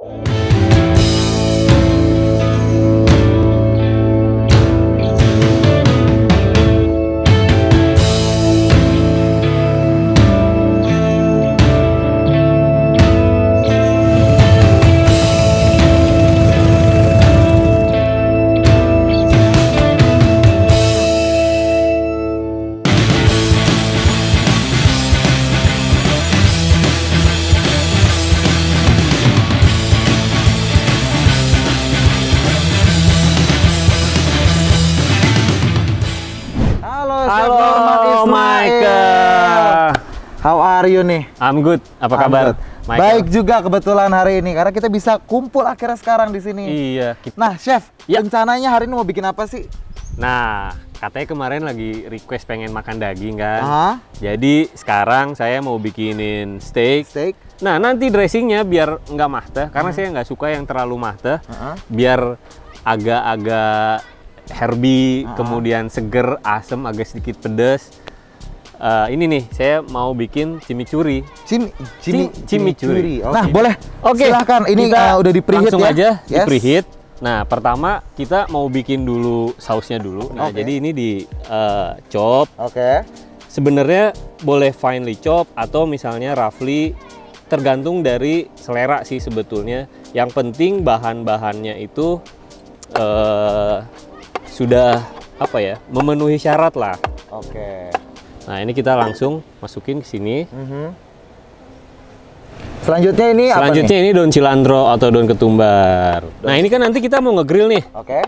Halo, Halo. Michael. How are you nih? I'm good. Apa I'm kabar? good. Michael? Baik juga kebetulan hari ini karena kita bisa kumpul akhirnya sekarang di sini. Iya. kita- Nah, Chef, Ya. rencananya hari ini mau bikin apa sih? Nah, katanya kemarin lagi request pengen makan daging kan. Ah, Jadi sekarang saya mau bikinin steak. steak. Nah, nanti dressingnya biar nggak mahte, karena saya nggak suka yang terlalu mahte. Ah, Biar agak-agak herby, Ah. kemudian seger, asem, agak sedikit pedas. Eh, ini nih, saya mau bikin chimichurri. Cim, cimi, Cim- chimichurri. Nah, Oke. boleh. Oke, Silahkan. Ini kita uh, udah di preheat langsung ya. aja di Yes. preheat. Nah, pertama kita mau bikin dulu sausnya dulu. Nah, Oke. jadi ini di eh, chop. Oke. Sebenarnya boleh finely chop atau misalnya roughly tergantung dari selera sih sebetulnya. Yang penting bahan-bahannya itu eh sudah apa ya memenuhi syarat lah. Oke. Nah ini kita langsung masukin ke sini. Mhm. Selanjutnya ini Selanjutnya ini daun cilantro atau daun ketumbar. Nah ini kan nanti kita mau ngegrill nih. apa? Oke.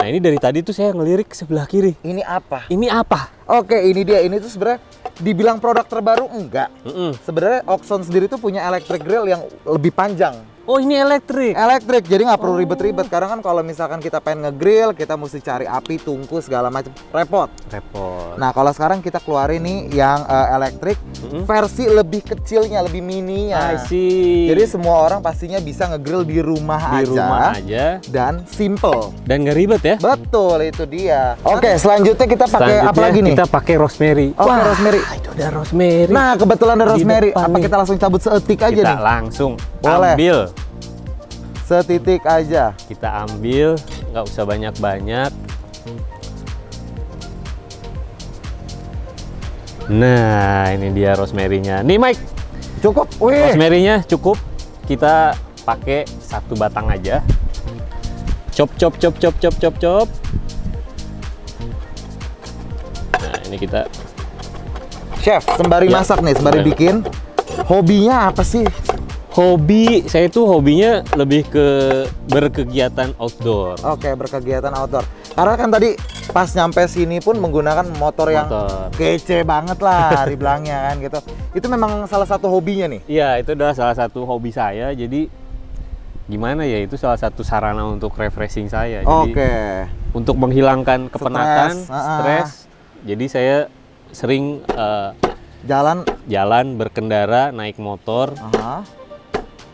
Nah ini dari tadi tuh saya ngelirik sebelah kiri. Ini apa? Ini apa? Oke, ini dia. Ini tuh sebenarnya dibilang produk terbaru enggak. Mm-mm. Sebenarnya Oxon sendiri tuh punya electric grill yang lebih panjang. Oh ini elektrik. Elektrik, jadi nggak perlu ribet-ribet. Karena kan kalau misalkan kita pengen ngegrill, kita mesti cari api, tungku segala macam, repot. Repot. Nah kalau sekarang kita keluarin nih yang eh, elektrik, Mm-mm. versi lebih kecilnya, lebih mininya. I see. Jadi semua orang pastinya bisa ngegrill di rumah di aja rumah aja dan simple. dan nggak ribet ya. Betul itu dia. Oke, selanjutnya kita pakai apa lagi nih? Kita pakai rosemary. Oke, rosemary. Itu ada rosemary. Nah, kebetulan ada rosemary. Apa nih. kita langsung cabut seetik aja kita nih? langsung Boleh. ambil. Setitik aja. Kita ambil, nggak usah banyak-banyak. Nah, ini dia rosemary-nya. Nih Mike, Cukup. Wih. rosemary-nya cukup. Kita pakai satu batang aja. Chop chop chop chop chop chop chop. Ini kita Chef, sembari Ya. masak nih, sembari Boleh. bikin. Hobinya apa sih? hobi saya itu hobinya lebih ke berkegiatan outdoor. Oke, berkegiatan outdoor. Karena kan tadi pas nyampe sini pun menggunakan motor, yang Motor. kece banget lah dibilangnya kan gitu. Itu memang salah satu hobinya nih. Iya, itu adalah salah satu hobi saya. Jadi gimana ya? Itu salah satu sarana untuk refreshing saya. Jadi Oke. untuk menghilangkan kepenatan, Stres, ah, ah. stres. Jadi saya sering eh, Jalan. jalan berkendara, naik motor. Aha.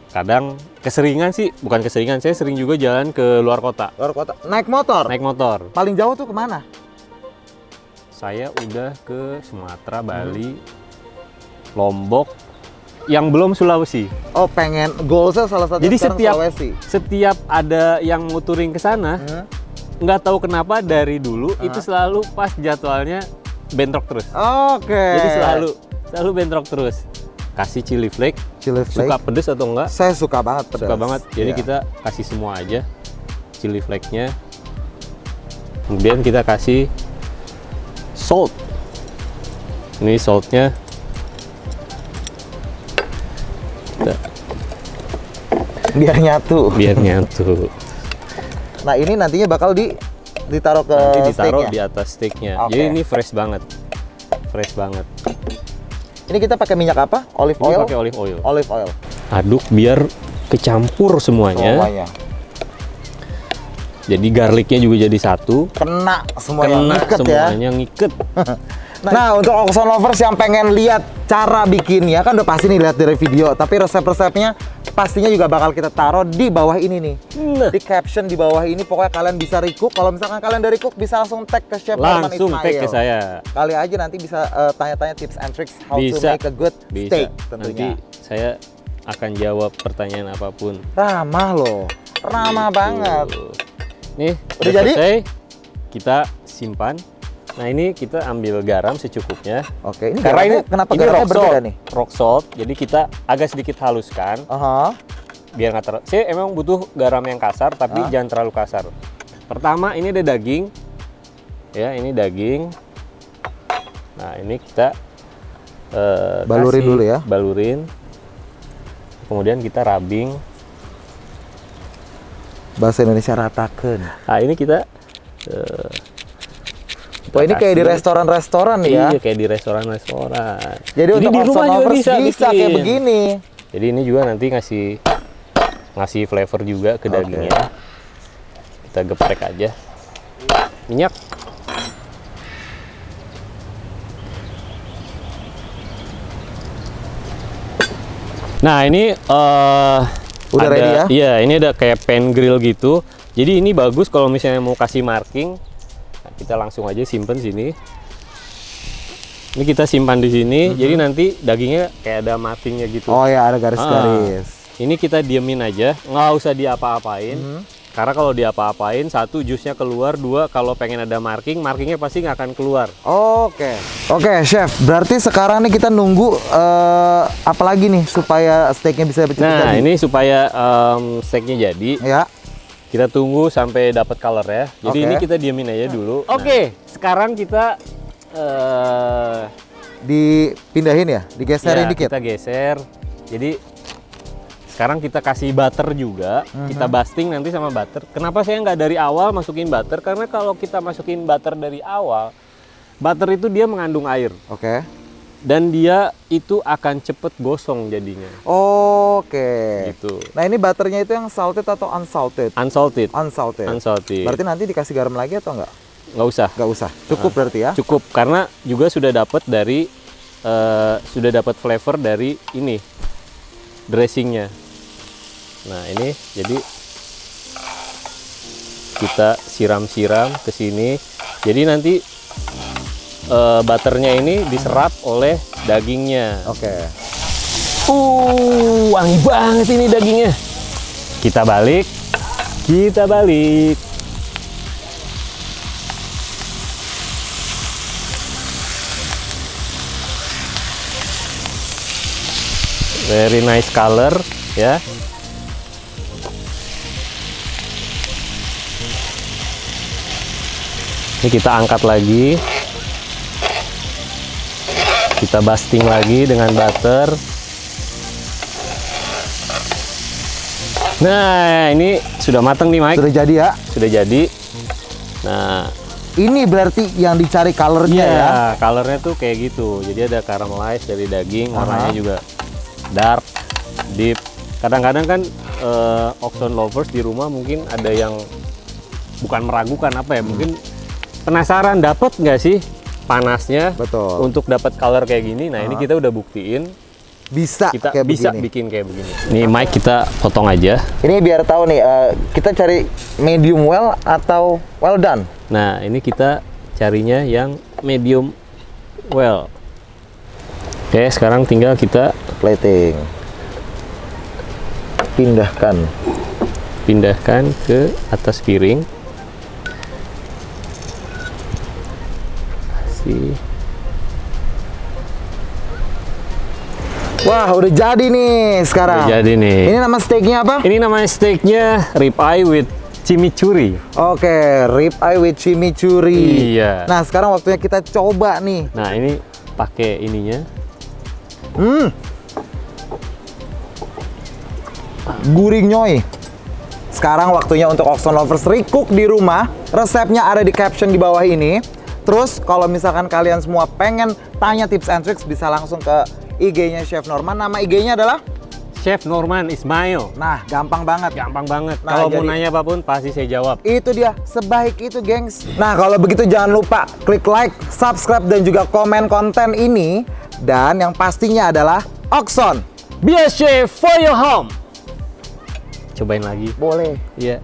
Kadang keseringan sih, bukan keseringan, saya sering juga jalan ke luar kota, Luar kota. Naik motor. naik motor. Paling jauh tuh ke mana? Saya udah ke Sumatera, Bali, Lombok, yang belum Sulawesi. Oh, pengen goalsnya salah satu Jadi setiap Sulawesi. setiap ada yang muturing ke sana, Hmm. Nggak tahu kenapa dari dulu itu selalu pas jadwalnya bentrok terus. Oke. Jadi selalu selalu bentrok terus. Kasih chili flake, chili flake. suka pedes atau enggak? Saya suka banget pedas. Suka banget. Jadi Iya. kita kasih semua aja chili flake-nya. Kemudian kita kasih salt. Ini saltnya. Biar nyatu. biar nyatu. Nah, ini nantinya bakal di ditaruh ke Nanti ditaruh di atas steaknya. Oke. Jadi ini fresh banget. Fresh banget. Ini kita pakai minyak apa? Olive Ini oil. pakai olive oil. Olive oil. Aduk biar kecampur semuanya. Semuanya. Jadi garlicnya juga jadi satu. Kena semuanya Kena ngiket ya. semuanya ngiket. Nah, untuk Oxon lovers yang pengen lihat cara bikinnya kan udah pasti nih lihat dari video, tapi resep-resepnya pastinya juga bakal kita taruh di bawah ini nih. Nah, Di caption di bawah ini pokoknya kalian bisa recook. Kalau misalkan kalian dari cook bisa langsung tag ke Chef langsung tag ke saya. Kali aja nanti bisa eh, tanya-tanya tips and tricks how to Bisa. make a good Bisa. steak Nanti tentunya. saya akan jawab pertanyaan apa pun. Ramah loh. Ramah banget. Tuh. Nih, Udah jadi? selesai. Kita simpan. Nah, ini kita ambil garam secukupnya. Oke, ini Karena ini kenapa ini garamnya rock berbeda salt. nih? Rock salt. Jadi kita agak sedikit haluskan Aha. biar nggak terlalu. Saya emang butuh garam yang kasar, tapi Hah? jangan terlalu kasar. Pertama, ini ada daging. Ya, ini daging. Nah, ini kita eh, Balurin kasih- dulu ya. Balurin. Kemudian kita rubbing. Bahasa Indonesia ratakan. Nah, ini kita eh, Wah ini kayak di restoran-restoran ya. Iya, kayak di restoran-restoran. Jadi, untuk di rumah juga bisa, bisa, kayak begini. Jadi ini juga nanti ngasih ngasih flavor juga ke dagingnya. Kita geprek aja. Minyak. Nah ini eh Udah ada, ready ya? Iya ini ada kayak pan grill gitu. Jadi ini bagus kalau misalnya mau kasih marking. Kita langsung aja simpen sini. Ini kita simpan di sini. Jadi nanti dagingnya kayak ada markingnya gitu. Oh ya ada garis-garis. Ah, ini kita diemin aja, nggak usah diapa-apain. Mhm. Karena kalau diapa-apain, satu jusnya keluar, dua kalau pengen ada marking, markingnya pasti nggak akan keluar. Oke. Oke, chef. Berarti sekarang nih kita nunggu eh apa lagi nih supaya steaknya bisa Nah, jadi? ini supaya em, steaknya jadi, ya. Kita tunggu sampai dapat color ya. Jadi Oke. ini kita diemin aja dulu. Oke, sekarang kita eh Dipindahin ya, digeserin ya, dikit. kita geser. Jadi sekarang kita kasih butter juga, Mhm. kita basting nanti sama butter. Kenapa saya nggak dari awal masukin butter? Karena kalau kita masukin butter dari awal, butter itu dia mengandung air Oke. Dan dia itu akan cepet gosong jadinya. Oke. Gitu. Nah ini butternya itu yang salted atau unsalted? Unsalted. Unsalted. Unsalted. Berarti nanti dikasih garam lagi atau enggak? nggak usah. Nggak usah. Cukup berarti ya? Cukup karena juga sudah dapat dari eh, sudah dapat flavor dari ini dressingnya. Nah ini jadi kita siram-siram ke sini. Jadi nanti eh, butternya ini diserap oleh dagingnya. Oke. Uh, wangi banget ini dagingnya. Kita balik, kita balik. Very nice color, ya. Ini kita angkat lagi. Kita basting lagi dengan butter. Nah, ini sudah matang nih, Mike. Sudah jadi ya? Sudah jadi. Nah, Ini berarti yang dicari colornya iya, ya? colornya tuh kayak gitu. Jadi ada caramelize dari daging, warnanya Aha. juga dark, deep. Kadang-kadang kan eh, Oxon lovers di rumah mungkin ada yang bukan meragukan apa ya, mungkin penasaran dapat nggak sih panasnya Betul. untuk dapat color kayak gini. Nah, ini Aha. kita udah buktiin Bisa kita kayak bisa begini. bikin kayak begini. Nih Mike kita potong aja. Ini biar tahu nih, eh, kita cari medium well atau well done. Nah, ini kita carinya yang medium well. Oke, sekarang tinggal kita Plating. Pindahkan. pindahkan ke atas piring. Kasih. Wah, udah jadi nih sekarang. Udah jadi nih. Ini nama steaknya apa? Ini namanya steaknya rib eye with chimichurri. Oke, rib eye with chimichurri. Iya. Nah, sekarang waktunya kita coba nih. Nah, ini pakai ininya. Hmm. Gurih nyoy. Sekarang waktunya untuk Oxon Lovers recook di rumah. Resepnya ada di caption di bawah ini. Terus kalau misalkan kalian semua pengen tanya tips and tricks bisa langsung ke IG-nya Chef Norman. Nama IG-nya adalah Chef Norman Ismail. Nah, gampang banget. Gampang banget. Nah, Kalau mau nanya apa pun pasti saya jawab. Itu dia, sebaik itu, gengs. Nah, kalau begitu jangan lupa klik like, subscribe, dan juga komen konten ini. Dan yang pastinya adalah Oxon. Be a chef for your home. Cobain lagi. Boleh. Iya.